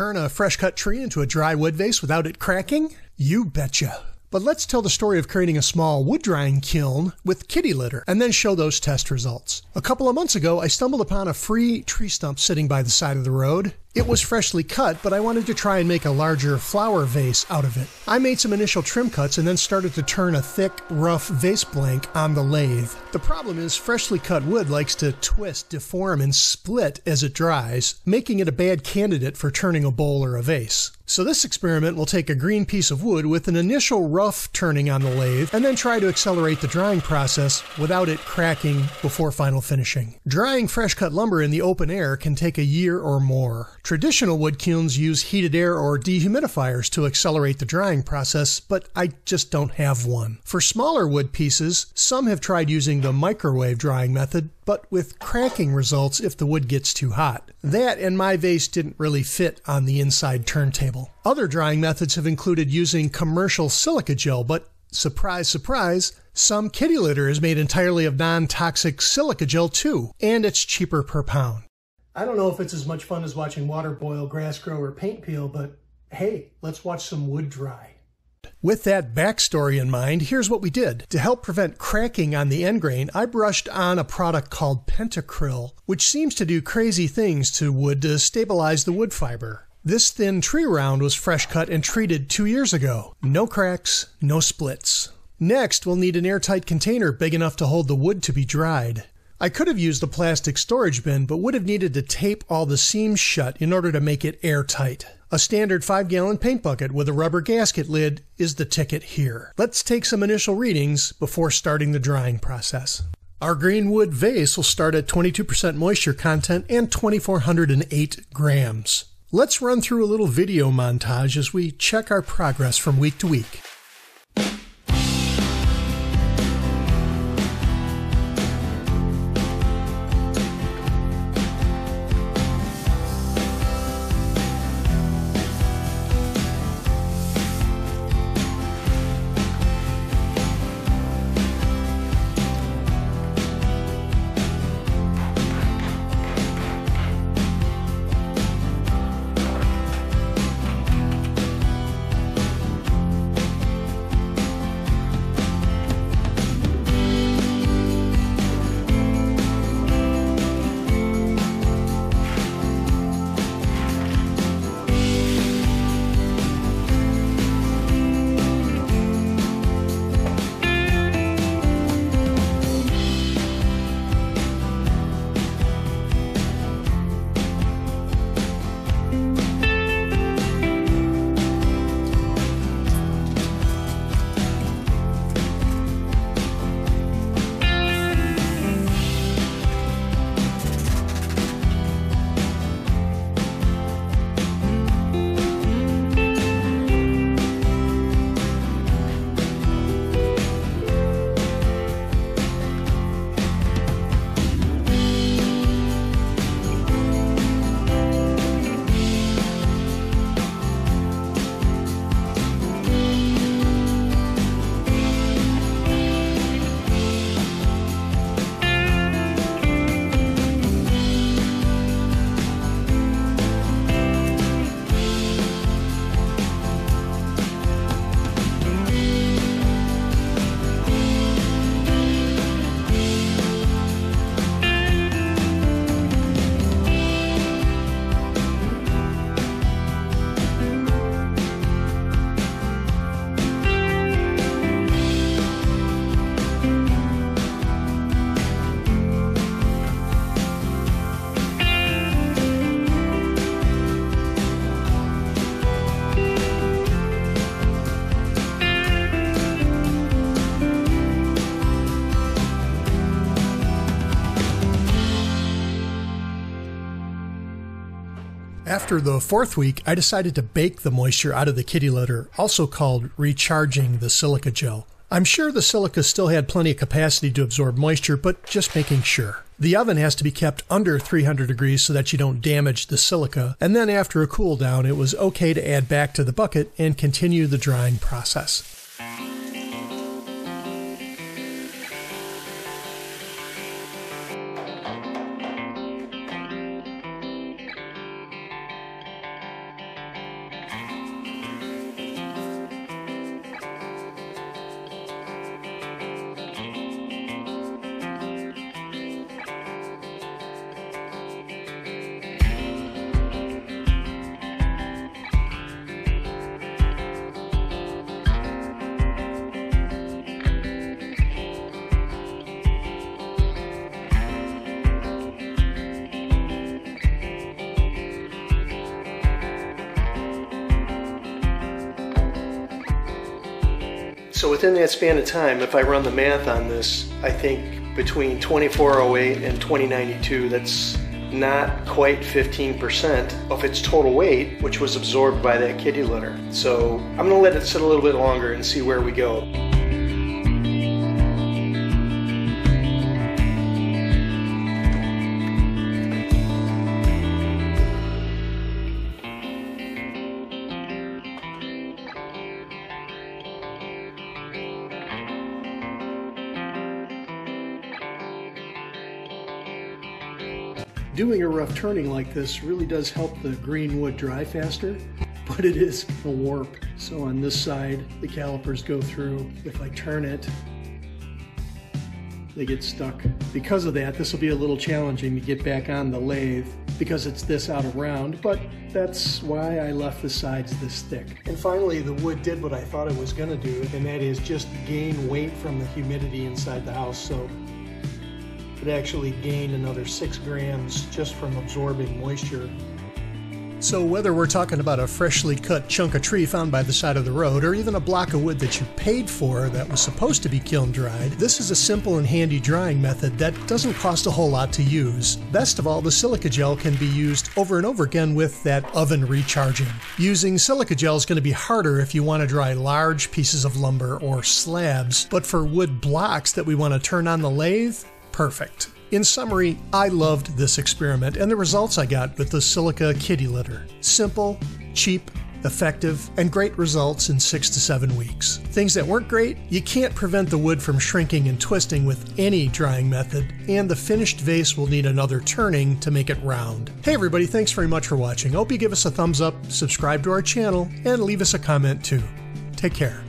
turn a fresh cut tree into a dry wood vase without it cracking? You betcha. But let's tell the story of creating a small wood drying kiln with kitty litter and then show those test results. A couple of months ago, I stumbled upon a free tree stump sitting by the side of the road. It was freshly cut, but I wanted to try and make a larger flower vase out of it. I made some initial trim cuts and then started to turn a thick, rough vase blank on the lathe. The problem is, freshly cut wood likes to twist, deform, and split as it dries, making it a bad candidate for turning a bowl or a vase. So this experiment will take a green piece of wood with an initial rough turning on the lathe and then try to accelerate the drying process without it cracking before final finishing. Drying fresh cut lumber in the open air can take a year or more. Traditional wood kilns use heated air or dehumidifiers to accelerate the drying process, but I just don't have one. For smaller wood pieces, some have tried using the microwave drying method, but with cracking results if the wood gets too hot. That and my vase didn't really fit on the inside turntable. Other drying methods have included using commercial silica gel, but surprise, surprise, some kitty litter is made entirely of non toxic silica gel too, and it's cheaper per pound. I don't know if it's as much fun as watching water boil, grass grow, or paint peel, but hey, let's watch some wood dry. With that backstory in mind, here's what we did. To help prevent cracking on the end grain, I brushed on a product called Pentacryl, which seems to do crazy things to wood to stabilize the wood fiber. This thin tree round was fresh cut and treated two years ago. No cracks, no splits. Next, we'll need an airtight container big enough to hold the wood to be dried. I could have used a plastic storage bin, but would have needed to tape all the seams shut in order to make it airtight. A standard 5 gallon paint bucket with a rubber gasket lid is the ticket here. Let's take some initial readings before starting the drying process. Our green wood vase will start at 22% moisture content and 2408 grams. Let's run through a little video montage as we check our progress from week to week. After the fourth week, I decided to bake the moisture out of the kitty litter, also called recharging the silica gel. I'm sure the silica still had plenty of capacity to absorb moisture, but just making sure. The oven has to be kept under 300 degrees so that you don't damage the silica, and then after a cool down, it was okay to add back to the bucket and continue the drying process. So within that span of time, if I run the math on this, I think between 2408 and 2092, that's not quite 15% of its total weight, which was absorbed by that kitty litter. So I'm to let it sit a little bit longer and see where we go. Doing a rough turning like this really does help the green wood dry faster, but it is a warp. So on this side, the calipers go through. If I turn it, they get stuck. Because of that, this will be a little challenging to get back on the lathe because it's this out of round, but that's why I left the sides this thick. And finally, the wood did what I thought it was gonna do, and that is just gain weight from the humidity inside the house. So it actually gained another six grams just from absorbing moisture so, whether we're talking about a freshly cut chunk of tree found by the side of the road, or even a block of wood that you paid for that was supposed to be kiln dried, this is a simple and handy drying method that doesn't cost a whole lot to use. Best of all, the silica gel can be used over and over again with that oven recharging. Using silica gel is going to be harder if you want to dry large pieces of lumber or slabs, but for wood blocks that we want to turn on the lathe, perfect. In summary, I loved this experiment and the results I got with the silica kitty litter. Simple, cheap, effective, and great results in six to seven weeks. Things that weren't great, you can't prevent the wood from shrinking and twisting with any drying method, and the finished vase will need another turning to make it round. Hey everybody, thanks very much for watching. Hope you give us a thumbs up, subscribe to our channel, and leave us a comment too. Take care.